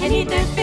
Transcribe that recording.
progenitor